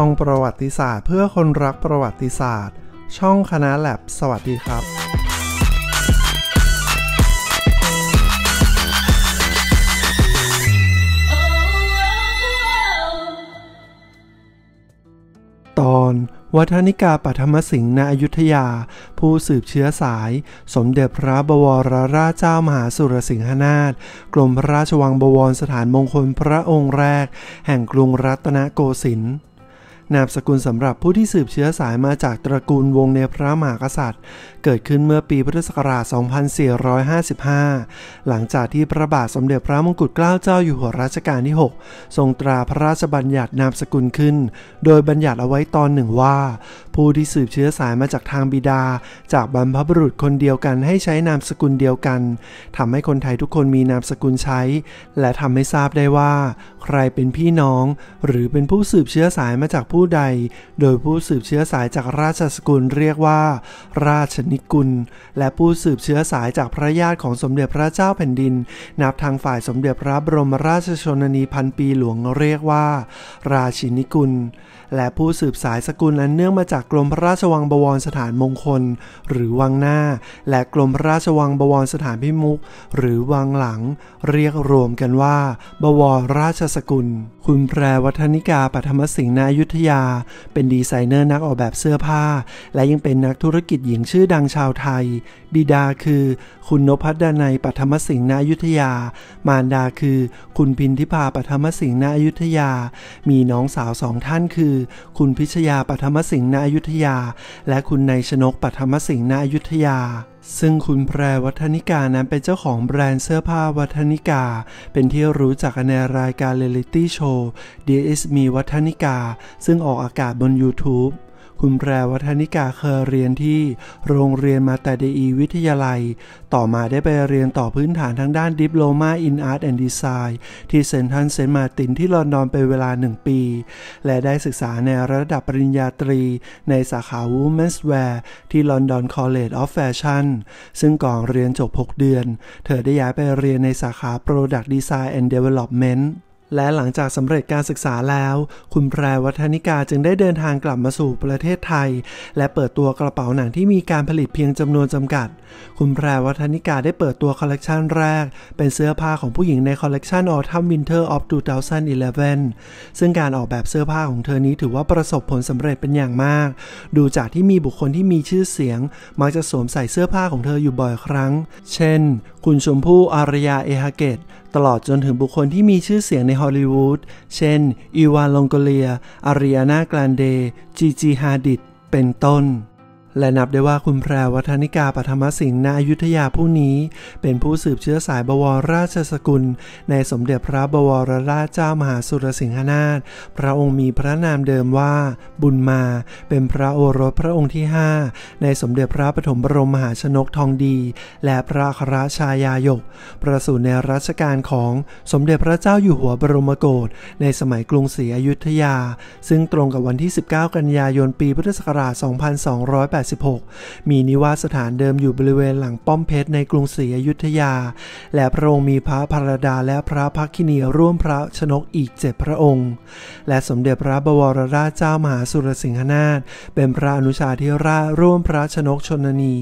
ช่องประวัติศาสตร์ เพื่อคนรักประวัติศาสตร์ ช่องคณะแลบสวัสดีครับ ตอนวัฒนิกาปัทมสิงห์ณอยุธยา ผู้สืบเชื้อสาย สมเด็จพระบวรราชเจ้ามหาสุรสิงหนาถกรมพระราชวังบวรสถานมงคลพระองค์แรก แห่งกรุงรัตนโกสินทร์ นามสกุลสำหรับผู้ที่สืบเชื้อสายมาจากตระกูลวงในพระมหากษัตริย์ เกิดขึ้นเมื่อปีพุทธศักราช 2455 หลังจากที่พระบาทสมเด็จพระมงกุฎเกล้าเจ้าอยู่หัวรัชกาลที่ 6 ทรงตราพระราชบัญญัตินามสกุลขึ้น โดยบัญญัติเอาไว้ตอนหนึ่งว่า ผู้ที่สืบเชื้อสายมาจากทางบิดา จากบรรพบุรุษคนเดียวกันให้ใช้นามสกุลเดียวกันทำให้คนไทยทุกคนมีนามสกุลใช้ และทำให้ทราบได้ว่า ใครเป็นพี่น้อง หรือเป็นผู้สืบเชื้อสายมาจากผู้ใด โดยผู้สืบเชื้อสายจากราชสกุลเรียกว่า ราชนิกุล และผู้สืบเชื้อสายจากพระญาติของสมเด็จพระเจ้าแผ่นดิน นับทางฝ่ายสมเด็จพระบรมราชชนนีพันปีหลวงเรียกว่า ราชินิกุลและผู้สืบสายสกุลอันเนื่องมาจากกรมพระราชวังบวรสถานมงคล หรือวังหน้า และกรมพระราชวังบวรสถานพิมุขหรือวังหลัง เรียกรวมกันว่า บวรราชสกุล คุณแพรวัฒนิกาปัทมสิงห์ณอยุทธยา เป็นดีไซเนอร์นักออกแบบเสื้อผ้า และยังเป็นนักธุรกิจหญิงชื่อดังชาวไทย บิดาคือ คุณนพัฒดนัยปัทมสิงห์ณอยุทธยา มารดาคือ คุณพินทิพาปัทมสิงห์ณอยุทธยา มีน้องสาวสองท่านคือคุณพิชยาปัทมสิงห์ณอยุธยา และคุณนายชนกปัทมสิงห์ณอยุธยาซึ่งคุณแพรวทานิกานั้นเป็นเจ้าของแบรนด์เสื้อผ้าวทานิกา เป็นที่รู้จักในรายการเรียลิตี้โชว์ DS มีวัฒนิกา ซึ่งออกอากาศบน YouTube คุณแพรวทานิกาเคยเรียนที่โรงเรียนมาแตร์เดอีวิทยาลัย ต่อมาได้ไปเรียนต่อพื้นฐานทางด้าน Diploma in Art and Designน์ที่เซนทันเซนต์มาตินที่ลอนดอนเป็นเวลา 1 ปี และได้ศึกษาในระดับปริญญาตรี ในสาขา Women's Wear ที่ London College of Fashion ซึ่งก่อนเรียนจบ 6 เดือน เธอได้ย้ายไปเรียนในสาขา Product Design and Development และหลังจากสำเร็จการศึกษาแล้ว คุณแพรวัฒนิกาจึงได้เดินทางกลับมาสู่ประเทศไทย และเปิดตัวกระเป๋าหนังที่มีการผลิตเพียงจำนวนจำกัด คุณแพรวทานิกาได้เปิดตัวคอลเลกชันแรก เป็นเสื้อผ้าของผู้หญิงในคอลเลกชัน Autumn Winter of 2011 ซึ่งการออกแบบเสื้อผ้าของเธอนี้ถือว่าประสบผลสำเร็จเป็นอย่างมาก ดูจากที่มีบุคคลที่มีชื่อเสียง มักจะสวมใส่เสื้อผ้าของเธออยู่บ่อยครั้ง เช่น คุณชมพู่อารยาเอฮาเกต ตลอดจนถึงบุคคลที่มีชื่อเสียงในฮอลลีวูด เช่น อีวา ลองโกเรียอาริยานา กรานเด จีจีฮาดิด เป็นต้น และนับได้ว่าคุณแพรวัฒนิกาปัทมสิงห์ณอยุธยาผู้นี้ เป็นผู้สืบเชื้อสายบวรราชสกุล ในสมเด็จพระบวรราชเจ้ามหาสุรสิงหนาถพระองค์มีพระนามเดิมว่า บุญมา เป็นพระโอรสพระองค์ที่ 5 ในสมเด็จพระปฐมบรมมหาชนกทองดี และพระครชายายก ประสูติในรัชกาลของสมเด็จพระเจ้าอยู่หัวบรมโกศในสมัยกรุงศรีอยุธยา ซึ่งตรงกับวันที่ 19 กันยายนปีพุทธศักราช2286 มีนิวาสถานเดิมอยู่บริเวณหลังป้อมเพชรในกรุงศรีอยุธยา และพระองค์มีพระพรดาและพระพักคินีร่วมพระชนกอีกเจ็ดพระองค์ และสมเด็จพระบวรราชเจ้ามหาสุรสิงหนาถเป็นพระอนุชาธิราชร่วมพระชนกชนนี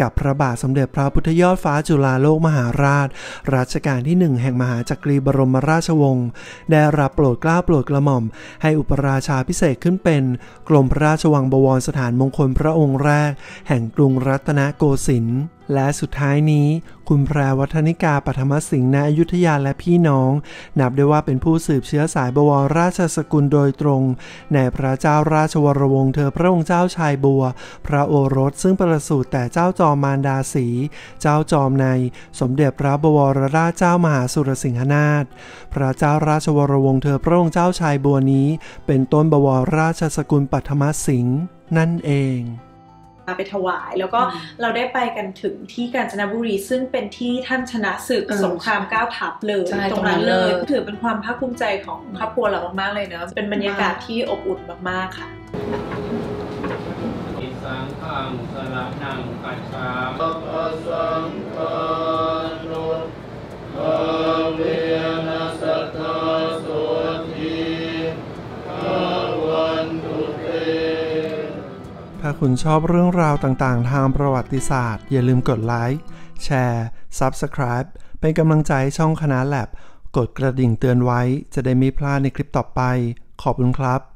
กับพระบาทสมเด็จพระพุทธยอดฟ้าจุฬาโลกมหาราช รัชกาลที่หนึ่งแห่งมหาจักรีบรมราชวงศ์ได้รับโปรดเกล้าโปรดกระหม่อม ให้อุปราชาพิเศษขึ้นเป็น กรมพระราชวังบวรสถานมงคลพระองค์แรก แห่งกรุงรัตนโกสินทร์และสุดท้ายนี้ คุณแพรวัฒนิกาปัทมสิงห์ณอยุธยาและพี่น้อง นับได้ว่าเป็นผู้สืบเชื้อสายบวรราชสกุลโดยตรง ในพระเจ้าราชวรวงศ์เธอพระองค์เจ้าชายบัว พระโอรสซึ่งประสูติแต่เจ้าจอมมารดาสี เจ้าจอมใน สมเด็จพระบวรราชเจ้ามหาสุรสิงหนาถพระเจ้าราชวรวงศ์เธอพระองค์เจ้าชายบัวนี้ เป็นต้นบวรราชสกุลปัทมสิงห์นั่นเอง ไปถวาย แล้วก็เราได้ไปกันถึงที่กาญจนบุรี ซึ่งเป็นที่ท่านชนะศึกเออสงครามก้าวทัพเลยใช่ตรงนั้นตรงนั้นเลยเลยถือเป็นความภาคภูมิใจของครอบครัวเรามากๆเลยเนอะเป็นบรรยากาศที่อบอุ่นมากๆค่ะ คุณชอบเรื่องราวต่างๆ ทางประวัติศาสตร์ อย่าลืมกดไลค์แชร์ Subscribe เป็นกำลังใจให้ช่องคณะแลบกดกระดิ่งเตือนไว้จะได้ไม่พลาดในคลิปต่อไป ขอบคุณครับ